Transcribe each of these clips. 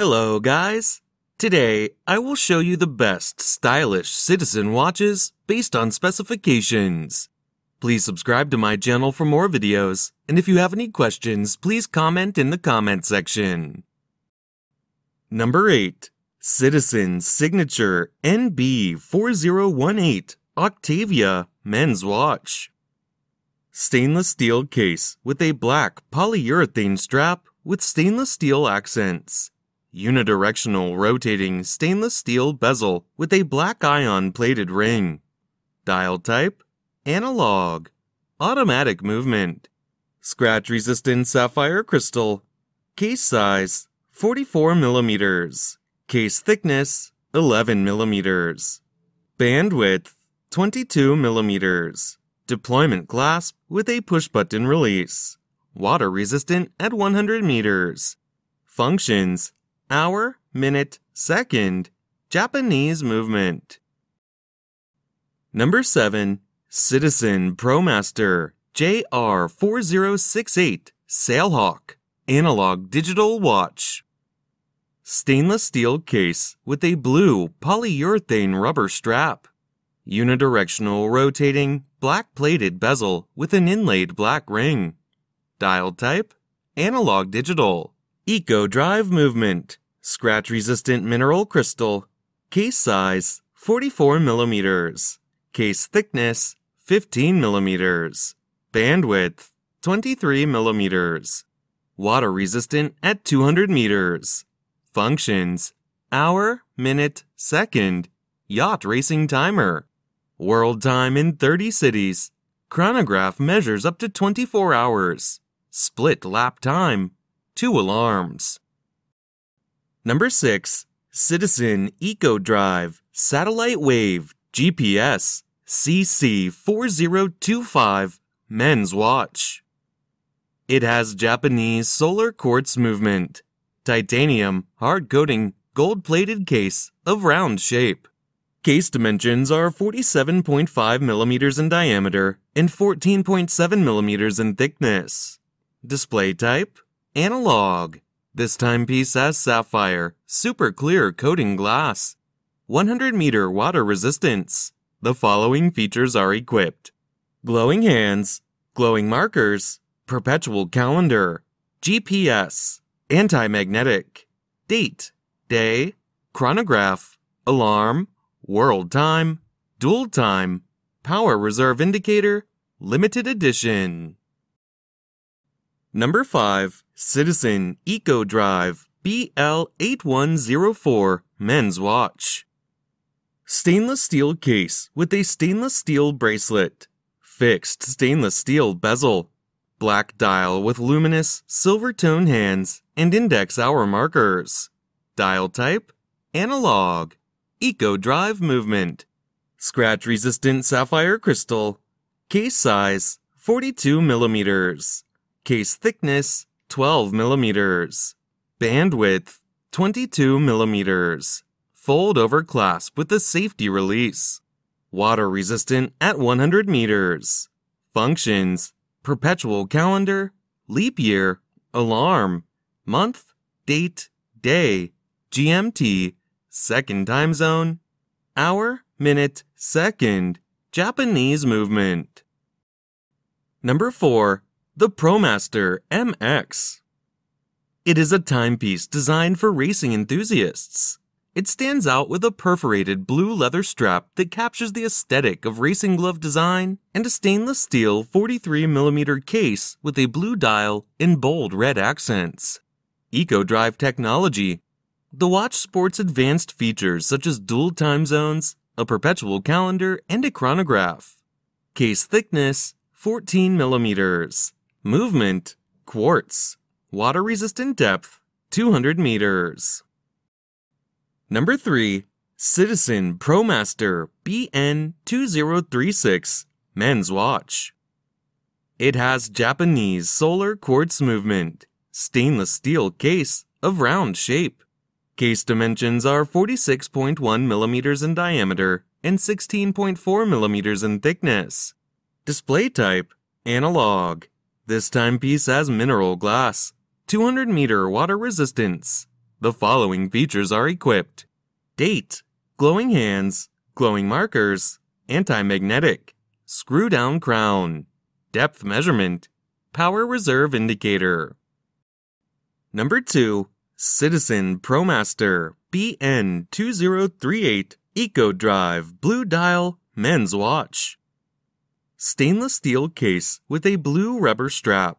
Hello, guys. Today, I will show you the best stylish citizen watches based on specifications. Please subscribe to my channel for more videos, and if you have any questions, please comment in the comment section. Number 8. Citizen Signature NB4018 Octavia Men's Watch. Stainless steel case with a black polyurethane strap with stainless steel accents. Unidirectional rotating stainless steel bezel with a black ion plated ring. Dial type analog. Automatic movement. Scratch resistant sapphire crystal. Case size 44 millimeters. Case thickness 11 millimeters. Bandwidth 22 millimeters. Deployment clasp with a push button release. Water resistant at 100 meters. Functions hour, minute, second. Japanese movement. Number 7. Citizen ProMaster JR4068 Sailhawk Analog Digital Watch. Stainless steel case with a blue polyurethane rubber strap. Unidirectional rotating black plated bezel with an inlaid black ring. Dial type analog digital. Eco Drive movement. Scratch resistant mineral crystal. Case size 44 millimeters. Case thickness 15 millimeters. Bandwidth 23 millimeters. Water resistant at 200 meters. Functions hour, minute, second. Yacht racing timer. World time in 30 cities. Chronograph measures up to 24 hours. Split lap time. Two alarms. Number 6. Citizen Eco Drive Satellite Wave GPS CC4025 Men's Watch. It has Japanese solar quartz movement, titanium hard coating gold plated case of round shape. Case dimensions are 47.5 millimeters in diameter and 14.7 millimeters in thickness. Display type analog. This timepiece has sapphire, super clear coating glass, 100 meter water resistance. The following features are equipped glowing hands, glowing markers, perpetual calendar, GPS, anti magnetic, date, day, chronograph, alarm, world time, dual time, power reserve indicator, limited edition. Number 5. Citizen Eco Drive BL8104 Men's Watch. Stainless steel case with a stainless steel bracelet. Fixed stainless steel bezel. Black dial with luminous silver tone hands and index hour markers. Dial type analog. Eco Drive movement. Scratch resistant sapphire crystal. Case size 42 millimeters. Case thickness 12 millimeters. Bandwidth 22 millimeters. Fold over clasp with a safety release. Water resistant at 100 meters. Functions perpetual calendar, leap year, alarm, month, date, day, GMT, second time zone, hour, minute, second, Japanese movement. Number 4. The ProMaster MX. It is a timepiece designed for racing enthusiasts. It stands out with a perforated blue leather strap that captures the aesthetic of racing glove design and a stainless steel 43mm case with a blue dial in bold red accents. EcoDrive technology. The watch sports advanced features such as dual time zones, a perpetual calendar, and a chronograph. Case thickness 14 millimeters. Movement quartz. Water resistant depth 200 meters. Number 3. Citizen ProMaster BN2036 Men's Watch. It has Japanese solar quartz movement, stainless steel case of round shape. Case dimensions are 46.1 millimeters in diameter and 16.4 millimeters in thickness. Display type analog. This timepiece has mineral glass, 200 meter water resistance, the following features are equipped date, glowing hands, glowing markers, anti magnetic, screw down crown, depth measurement, power reserve indicator. Number 2. Citizen ProMaster BN2038 Eco Drive Blue Dial Men's Watch. Stainless steel case with a blue rubber strap.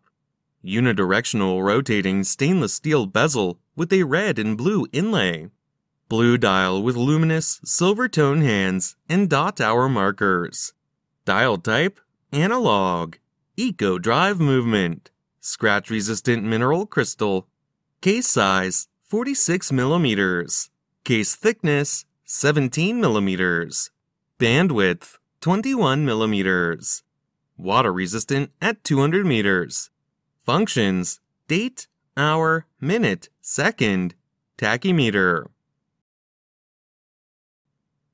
Unidirectional rotating stainless steel bezel with a red and blue inlay. Blue dial with luminous silver tone hands and dot hour markers. Dial type analog. Eco Drive movement. Scratch resistant mineral crystal Case size 46 millimeters. Case thickness 17 millimeters. Bandwidth 21 millimeters. Water resistant at 200 meters. Functions date, hour, minute, second, tachymeter.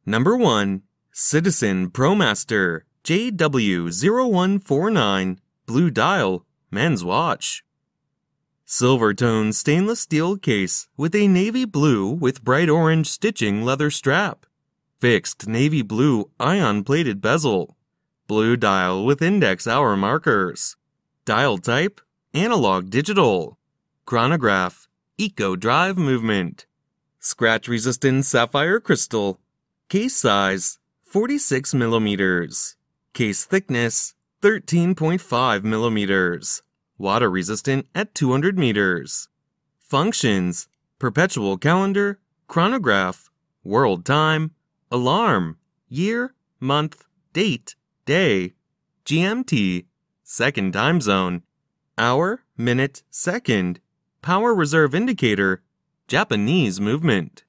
Number 1. Citizen ProMaster JW0149 Blue Dial Men's Watch. Silver tone stainless steel case with a navy blue with bright orange stitching leather strap. Fixed navy blue ion plated bezel. Blue dial with index hour markers. Dial type analog digital. Chronograph eco drive movement. Scratch resistant sapphire crystal. Case size 46 millimeters. Case thickness 13.5 millimeters water resistant at 200 meters. Functions perpetual calendar, chronograph, world time, alarm, year, month, date, day, GMT, second time zone, hour, minute, second, power reserve indicator, Japanese movement.